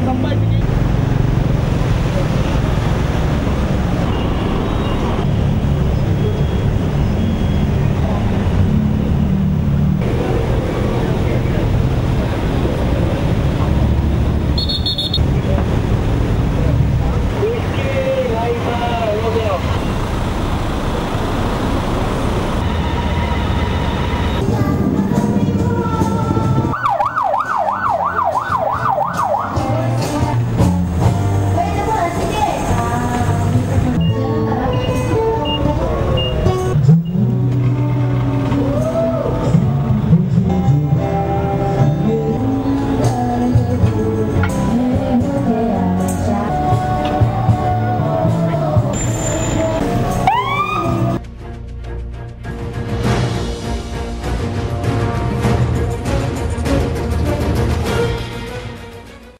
ಸಂಪಾದಿಸಿ